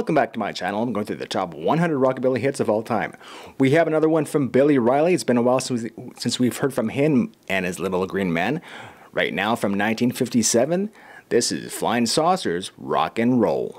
Welcome back to my channel. I'm going through the top 100 rockabilly hits of all time. We have another one from Billy Riley. It's been a while since we've heard from him and his Little Green Men. Right now from 1957, this is Flying Saucers Rock and Roll.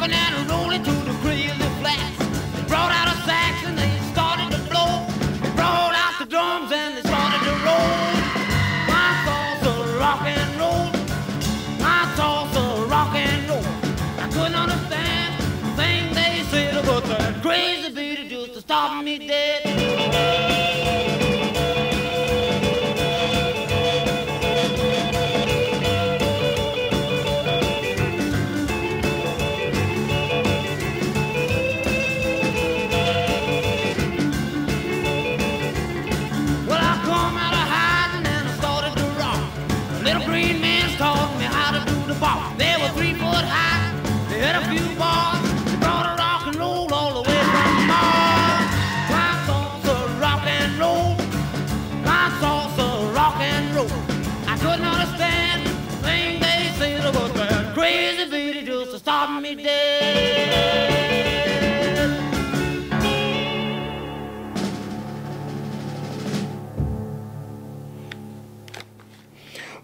rocking and rolling to the crazy flats. They brought out a sax and they started to blow. They brought out the drums and they started to roll. My salsa rock and roll. My salsa rock and roll. I couldn't understand the thing they said, but the crazy beat just stop me dead. Me dead.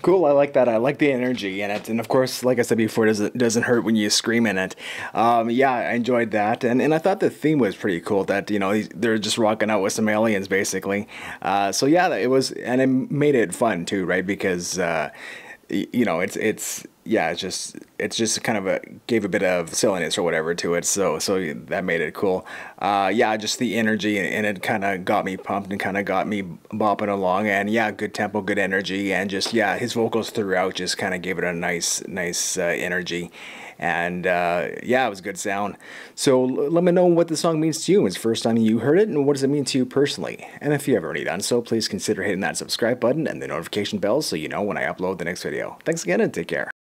Cool, I like that. I like the energy in it, and of course, like I said before, it doesn't doesn't hurt when you scream in it. Um, yeah, I enjoyed that, and and I thought the theme was pretty cool. That you know they're just rocking out with some aliens, basically. Uh, so yeah, it was, and it made it fun too, right? Because uh, you know, it's it's yeah, it's just it's just kind of a gave a bit of silliness or whatever to it. So so that made it cool. Uh, yeah, just the energy and it kind of got me pumped and kind of got me bopping along. And yeah, good tempo, good energy, and just yeah, his vocals throughout just kind of gave it a nice nice uh, energy and uh, yeah, it was good sound. So let me know what the song means to you. It's the first time you heard it, and what does it mean to you personally? And if you have already done so, please consider hitting that subscribe button and the notification bell so you know when I upload the next video. Thanks again, and take care.